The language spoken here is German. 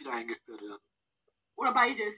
wieder eingesperrt werden. Oder beides.